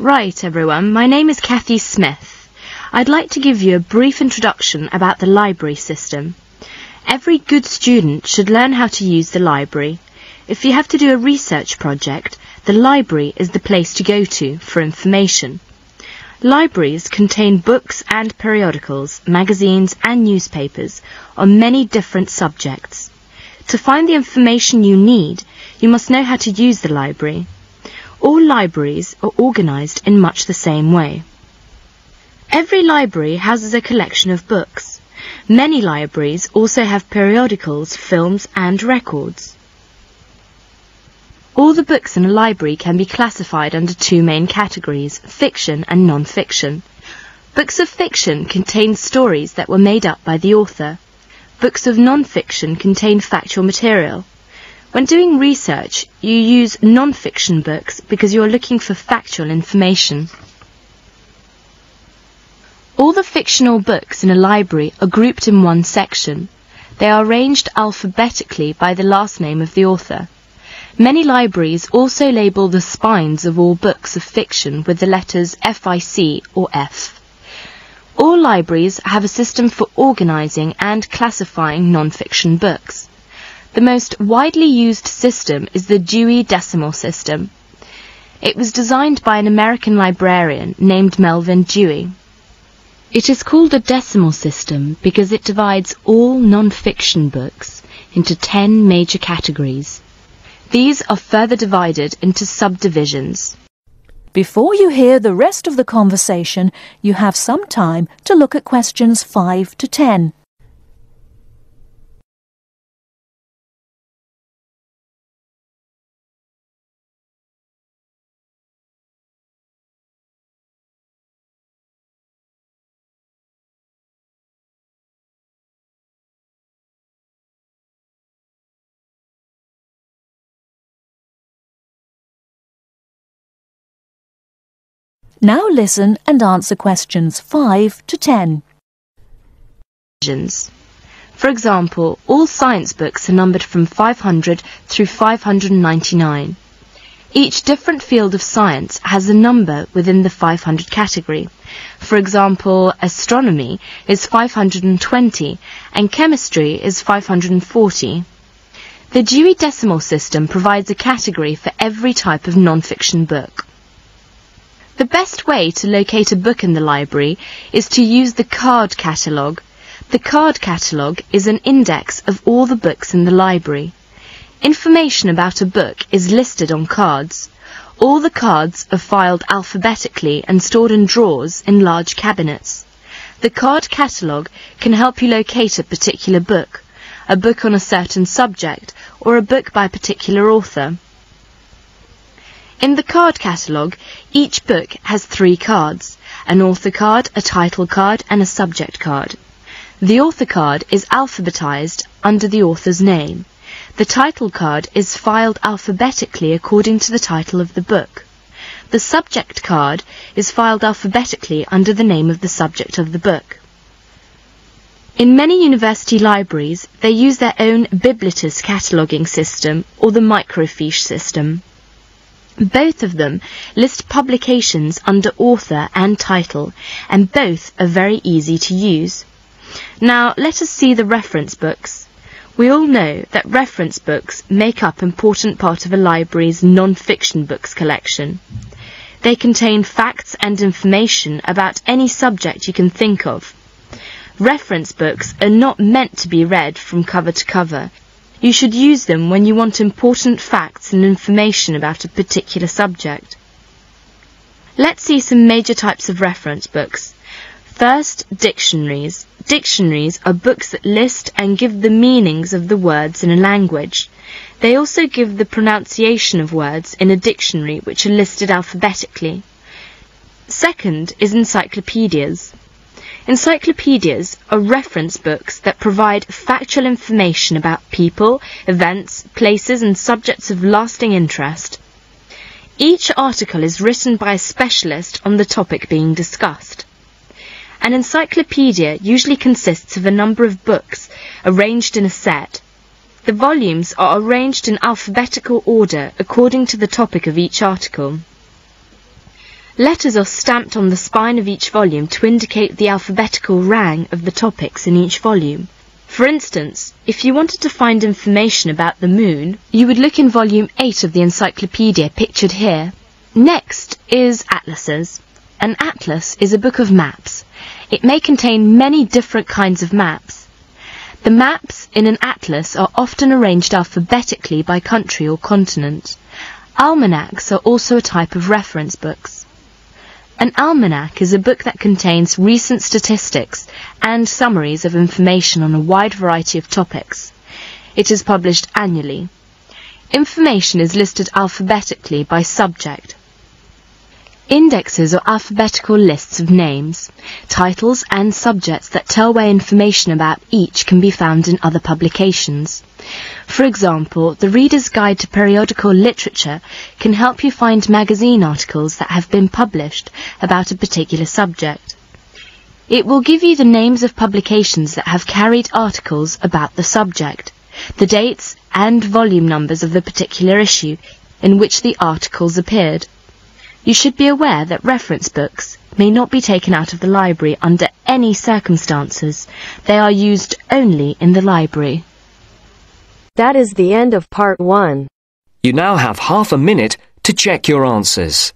Right, everyone, my name is Kathy Smith. I'd like to give you a brief introduction about the library system. Every good student should learn how to use the library. If you have to do a research project, the library is the place to go to for information. Libraries contain books and periodicals, magazines and newspapers on many different subjects. To find the information you need, you must know how to use the library. All libraries are organised in much the same way. Every library houses a collection of books. Many libraries also have periodicals, films and records. All the books in a library can be classified under two main categories, fiction and non-fiction. Books of fiction contain stories that were made up by the author. Books of non-fiction contain factual material. When doing research, you use non-fiction books because you are looking for factual information. All the fictional books in a library are grouped in one section. They are arranged alphabetically by the last name of the author. Many libraries also label the spines of all books of fiction with the letters FIC or F. All libraries have a system for organising and classifying non-fiction books. The most widely used system is the Dewey Decimal System. It was designed by an American librarian named Melvin Dewey. It is called a decimal system because it divides all non-fiction books into 10 major categories. These are further divided into subdivisions. Before you hear the rest of the conversation, you have some time to look at questions 5 to 10. Now listen and answer questions 5 to 10. For example, all science books are numbered from 500 through 599. Each different field of science has a number within the 500 category. For example, astronomy is 520 and chemistry is 540. The Dewey Decimal System provides a category for every type of non-fiction book. The best way to locate a book in the library is to use the card catalogue. The card catalogue is an index of all the books in the library. Information about a book is listed on cards. All the cards are filed alphabetically and stored in drawers in large cabinets. The card catalogue can help you locate a particular book, a book on a certain subject, or a book by a particular author. In the card catalogue, each book has three cards, an author card, a title card, and a subject card. The author card is alphabetized under the author's name. The title card is filed alphabetically according to the title of the book. The subject card is filed alphabetically under the name of the subject of the book. In many university libraries, they use their own Biblitus cataloguing system or the microfiche system. Both of them list publications under author and title, and both are very easy to use. Now let us see the reference books. We all know that reference books make up important part of a library's non-fiction books collection. They contain facts and information about any subject you can think of. Reference books are not meant to be read from cover to cover. You should use them when you want important facts and information about a particular subject. Let's see some major types of reference books. First, dictionaries. Dictionaries are books that list and give the meanings of the words in a language. They also give the pronunciation of words in a dictionary which are listed alphabetically. Second is encyclopedias. Encyclopedias are reference books that provide factual information about people, events, places and subjects of lasting interest. Each article is written by a specialist on the topic being discussed. An encyclopedia usually consists of a number of books arranged in a set. The volumes are arranged in alphabetical order according to the topic of each article. Letters are stamped on the spine of each volume to indicate the alphabetical rang of the topics in each volume. For instance, if you wanted to find information about the moon, you would look in volume 8 of the encyclopedia pictured here. Next is atlases. An atlas is a book of maps. It may contain many different kinds of maps. The maps in an atlas are often arranged alphabetically by country or continent. Almanacs are also a type of reference books. An almanac is a book that contains recent statistics and summaries of information on a wide variety of topics. It is published annually. Information is listed alphabetically by subject. Indexes are alphabetical lists of names, titles and subjects that tell where information about each can be found in other publications. For example, the Reader's Guide to Periodical Literature can help you find magazine articles that have been published about a particular subject. It will give you the names of publications that have carried articles about the subject, the dates and volume numbers of the particular issue in which the articles appeared. You should be aware that reference books may not be taken out of the library under any circumstances. They are used only in the library. That is the end of part one. You now have half a minute to check your answers.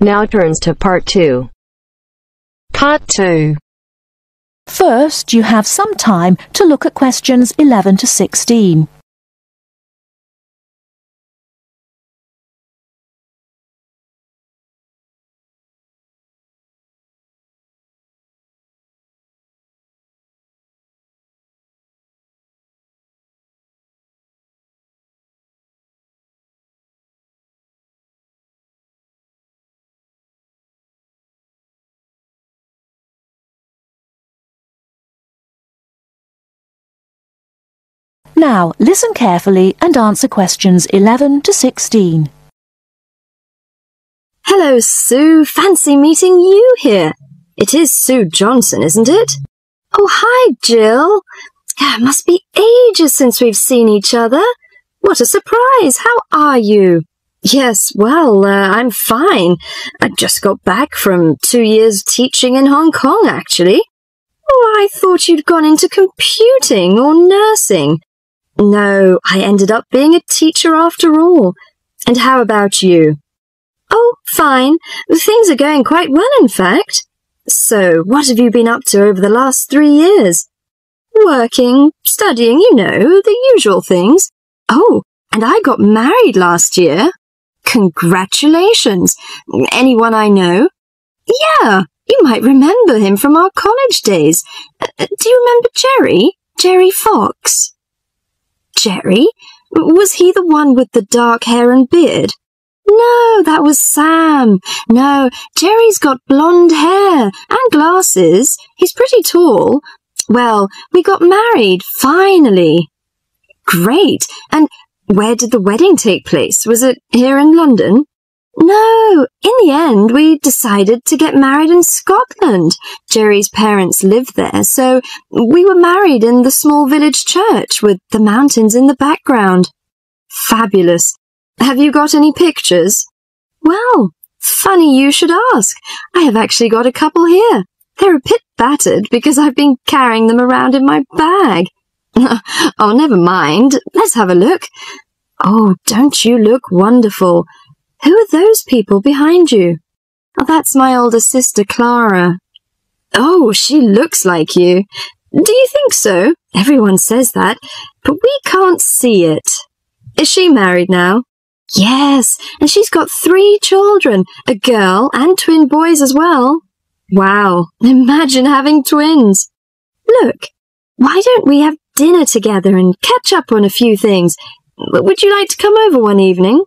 Now turns to part two. Part two. First, you have some time to look at questions 11 to 16. Now, listen carefully and answer questions 11 to 16. Hello, Sue. Fancy meeting you here. It is Sue Johnson, isn't it? Oh, hi, Jill. It must be ages since we've seen each other. What a surprise. How are you? Yes, well, uh, I'm fine. I just got back from two years teaching in Hong Kong, actually. Oh, I thought you'd gone into computing or nursing. No, I ended up being a teacher after all. And how about you? Oh, fine. Things are going quite well, in fact. So, what have you been up to over the last three years? Working, studying, you know, the usual things. Oh, and I got married last year. Congratulations. Anyone I know? Yeah, you might remember him from our college days. Uh, do you remember Jerry? Jerry Fox? Jerry? Was he the one with the dark hair and beard? No, that was Sam. No, Jerry's got blonde hair and glasses. He's pretty tall. Well, we got married, finally. Great. And where did the wedding take place? Was it here in London? No, in the end, we decided to get married in Scotland. Jerry's parents live there, so we were married in the small village church with the mountains in the background. Fabulous. Have you got any pictures? Well, funny you should ask. I have actually got a couple here. They're a bit battered because I've been carrying them around in my bag. oh, never mind. Let's have a look. Oh, don't you look wonderful? Who are those people behind you? Oh, that's my older sister, Clara. Oh, she looks like you. Do you think so? Everyone says that, but we can't see it. Is she married now? Yes, and she's got three children, a girl and twin boys as well. Wow, imagine having twins. Look, why don't we have dinner together and catch up on a few things? Would you like to come over one evening?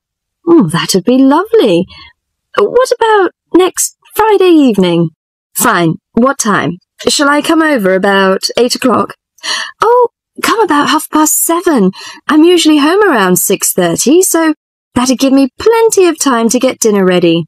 Oh, that'd be lovely. What about next Friday evening? Fine. What time? Shall I come over about eight o'clock? Oh, come about half past seven. I'm usually home around six thirty, so that'd give me plenty of time to get dinner ready.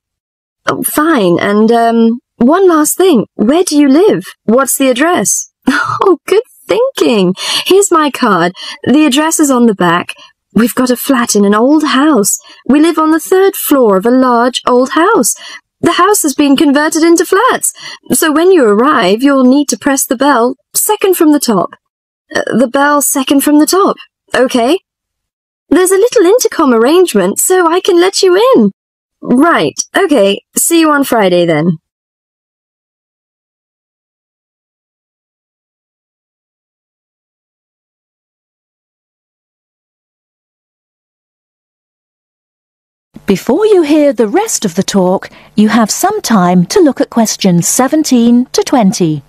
Oh, fine. And, um, one last thing. Where do you live? What's the address? Oh, good thinking. Here's my card. The address is on the back. We've got a flat in an old house. We live on the third floor of a large old house. The house has been converted into flats, so when you arrive, you'll need to press the bell second from the top. Uh, the bell second from the top, okay? There's a little intercom arrangement, so I can let you in. Right, okay, see you on Friday then. Before you hear the rest of the talk, you have some time to look at questions 17 to 20.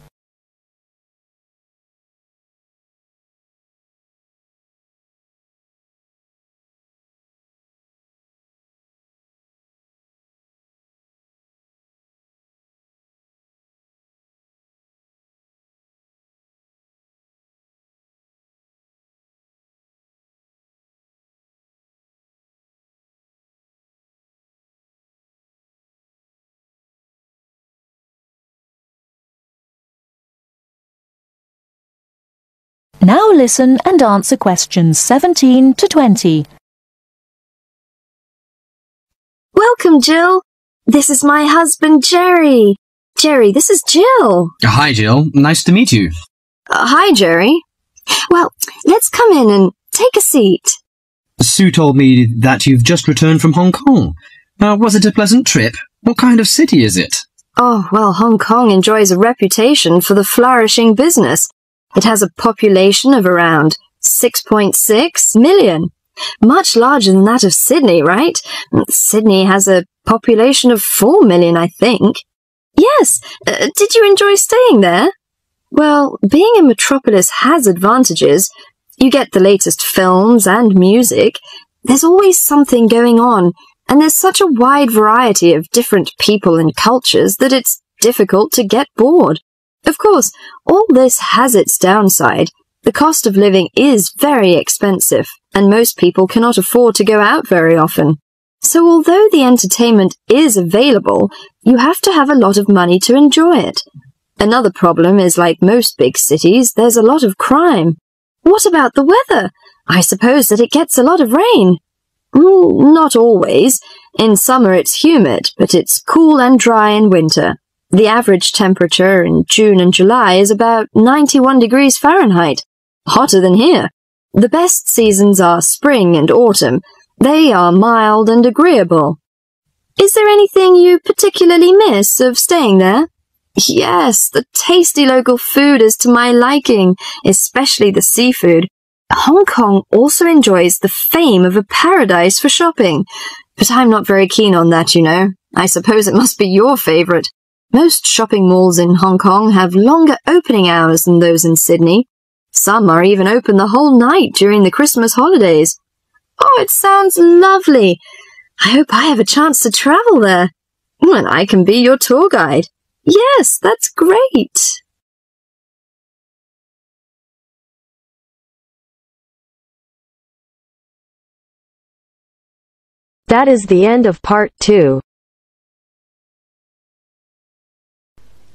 Now listen and answer questions 17 to 20. Welcome, Jill. This is my husband, Jerry. Jerry, this is Jill. Hi, Jill. Nice to meet you. Uh, hi, Jerry. Well, let's come in and take a seat. Sue told me that you've just returned from Hong Kong. Uh, was it a pleasant trip? What kind of city is it? Oh, well, Hong Kong enjoys a reputation for the flourishing business. It has a population of around 6.6 million. Much larger than that of Sydney, right? Sydney has a population of 4 million, I think. Yes, uh, did you enjoy staying there? Well, being a metropolis has advantages. You get the latest films and music. There's always something going on, and there's such a wide variety of different people and cultures that it's difficult to get bored. Of course, all this has its downside. The cost of living is very expensive, and most people cannot afford to go out very often. So although the entertainment is available, you have to have a lot of money to enjoy it. Another problem is like most big cities, there's a lot of crime. What about the weather? I suppose that it gets a lot of rain. Mm, not always. In summer it's humid, but it's cool and dry in winter. The average temperature in June and July is about 91 degrees Fahrenheit, hotter than here. The best seasons are spring and autumn. They are mild and agreeable. Is there anything you particularly miss of staying there? Yes, the tasty local food is to my liking, especially the seafood. Hong Kong also enjoys the fame of a paradise for shopping, but I'm not very keen on that, you know. I suppose it must be your favourite. Most shopping malls in Hong Kong have longer opening hours than those in Sydney. Some are even open the whole night during the Christmas holidays. Oh, it sounds lovely. I hope I have a chance to travel there. And I can be your tour guide. Yes, that's great. That is the end of part 2.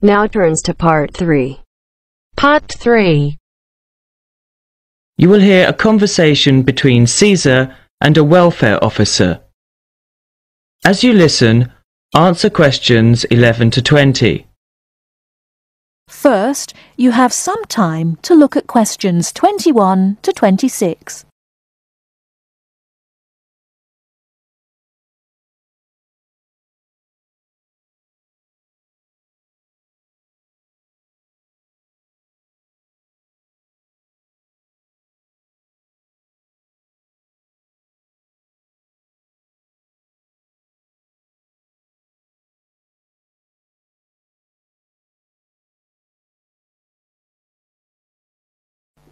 Now turns to part 3. Part 3. You will hear a conversation between Caesar and a welfare officer. As you listen, answer questions 11 to 20. First, you have some time to look at questions 21 to 26.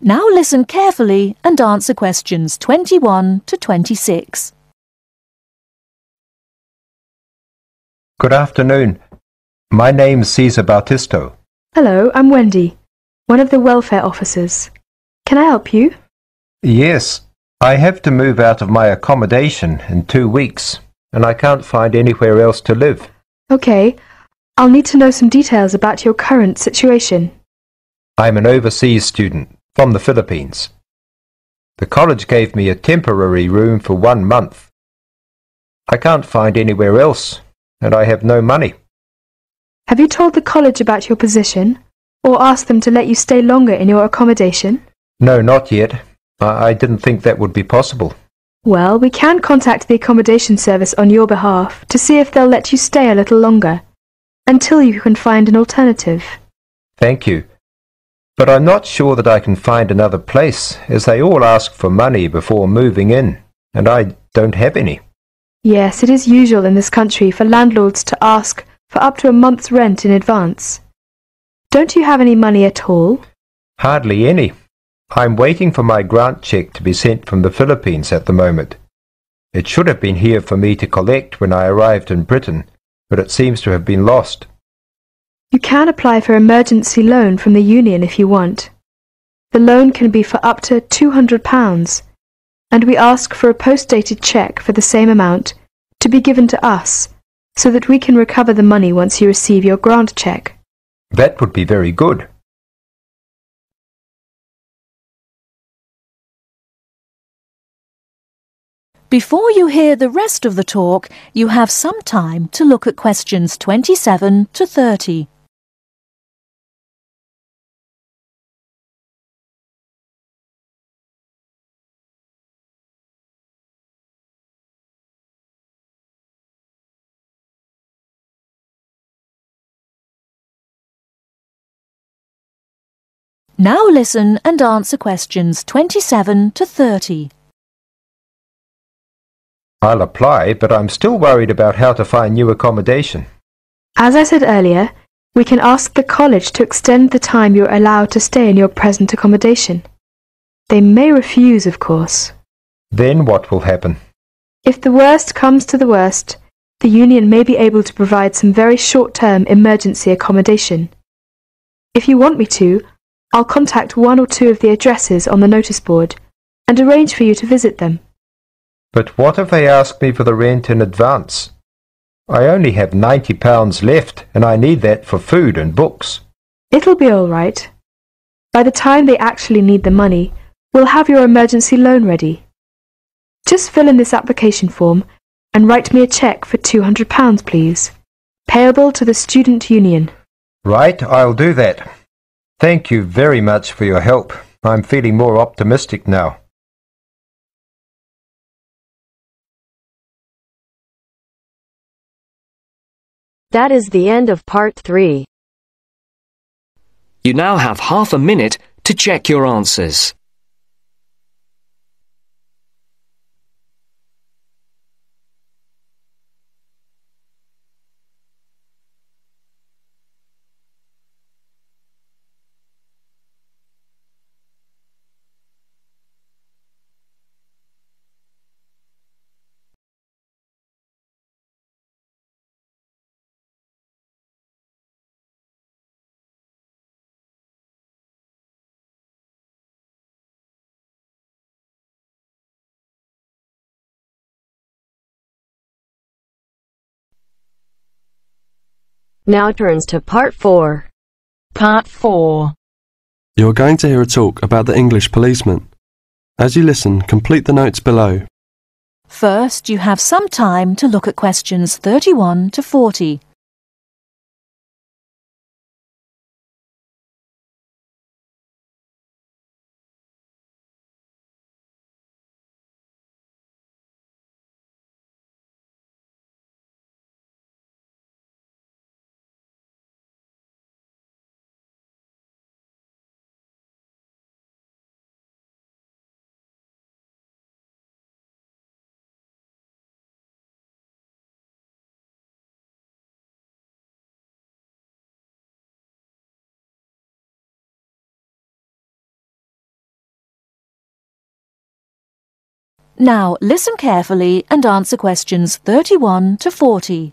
Now listen carefully and answer questions 21 to 26. Good afternoon. My name's Cesar Bautisto. Hello, I'm Wendy, one of the welfare officers. Can I help you? Yes, I have to move out of my accommodation in two weeks, and I can't find anywhere else to live. Okay, I'll need to know some details about your current situation. I'm an overseas student from the Philippines. The college gave me a temporary room for one month. I can't find anywhere else, and I have no money. Have you told the college about your position, or asked them to let you stay longer in your accommodation? No, not yet. I, I didn't think that would be possible. Well, we can contact the accommodation service on your behalf to see if they'll let you stay a little longer, until you can find an alternative. Thank you. But I'm not sure that I can find another place, as they all ask for money before moving in, and I don't have any. Yes, it is usual in this country for landlords to ask for up to a month's rent in advance. Don't you have any money at all? Hardly any. I'm waiting for my grant check to be sent from the Philippines at the moment. It should have been here for me to collect when I arrived in Britain, but it seems to have been lost. You can apply for emergency loan from the union if you want. The loan can be for up to £200, and we ask for a post-dated cheque for the same amount to be given to us so that we can recover the money once you receive your grant cheque. That would be very good. Before you hear the rest of the talk, you have some time to look at questions 27 to 30. Now listen and answer questions 27 to 30. I'll apply, but I'm still worried about how to find new accommodation. As I said earlier, we can ask the college to extend the time you're allowed to stay in your present accommodation. They may refuse, of course. Then what will happen? If the worst comes to the worst, the union may be able to provide some very short-term emergency accommodation. If you want me to, I'll contact one or two of the addresses on the notice board and arrange for you to visit them. But what if they ask me for the rent in advance? I only have ninety pounds left, and I need that for food and books. It'll be all right. By the time they actually need the money, we'll have your emergency loan ready. Just fill in this application form and write me a cheque for £200, please, payable to the Student Union. Right, I'll do that. Thank you very much for your help. I'm feeling more optimistic now. That is the end of part 3. You now have half a minute to check your answers. Now turns to part 4. Part 4. You're going to hear a talk about the English policeman. As you listen, complete the notes below. First, you have some time to look at questions 31 to 40. Now listen carefully and answer questions 31 to 40.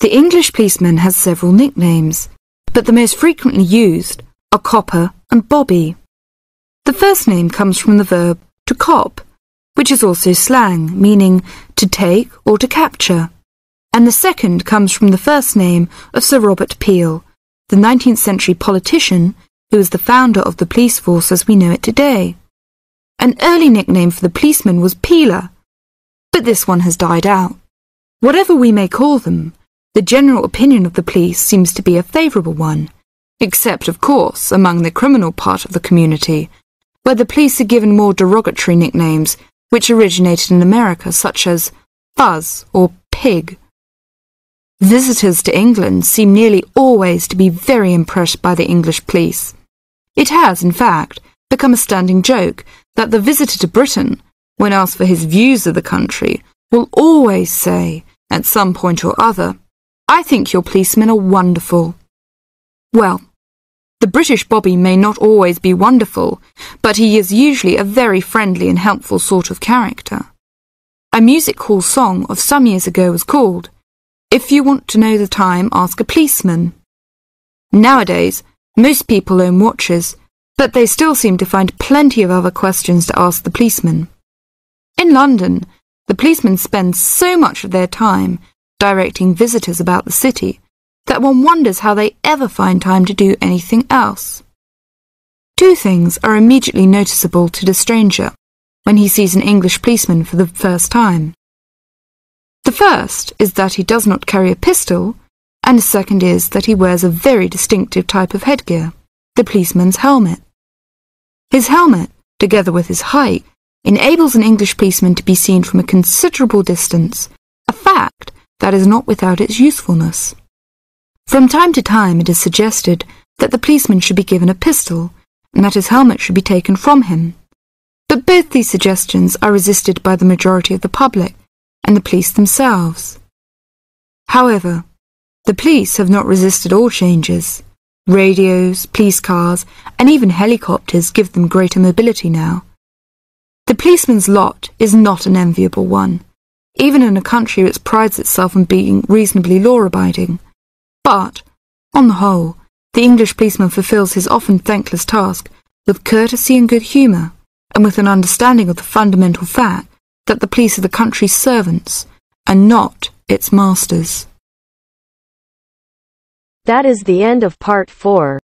The English policeman has several nicknames, but the most frequently used are Copper and Bobby. The first name comes from the verb to cop, which is also slang, meaning to take or to capture. And the second comes from the first name of Sir Robert Peel, the 19th century politician who was the founder of the police force as we know it today. An early nickname for the policeman was Peeler, but this one has died out. Whatever we may call them, the general opinion of the police seems to be a favourable one, except, of course, among the criminal part of the community, where the police are given more derogatory nicknames which originated in America, such as Fuzz or Pig. Visitors to England seem nearly always to be very impressed by the English police. It has, in fact, become a standing joke that the visitor to Britain, when asked for his views of the country, will always say, at some point or other, I think your policemen are wonderful. Well, the British Bobby may not always be wonderful, but he is usually a very friendly and helpful sort of character. A music hall song of some years ago was called, If You Want to Know the Time, Ask a Policeman. Nowadays, most people own watches, but they still seem to find plenty of other questions to ask the policeman. In London, the policemen spend so much of their time directing visitors about the city that one wonders how they ever find time to do anything else. Two things are immediately noticeable to the stranger when he sees an English policeman for the first time. The first is that he does not carry a pistol, and the second is that he wears a very distinctive type of headgear the policeman's helmet. His helmet, together with his height, enables an English policeman to be seen from a considerable distance, a fact that is not without its usefulness. From time to time it is suggested that the policeman should be given a pistol and that his helmet should be taken from him. But both these suggestions are resisted by the majority of the public and the police themselves. However, the police have not resisted all changes. Radios, police cars, and even helicopters give them greater mobility now. The policeman's lot is not an enviable one, even in a country which prides itself on being reasonably law-abiding. But, on the whole, the English policeman fulfills his often thankless task with courtesy and good humour, and with an understanding of the fundamental fact that the police are the country's servants, and not its masters. That is the end of part 4.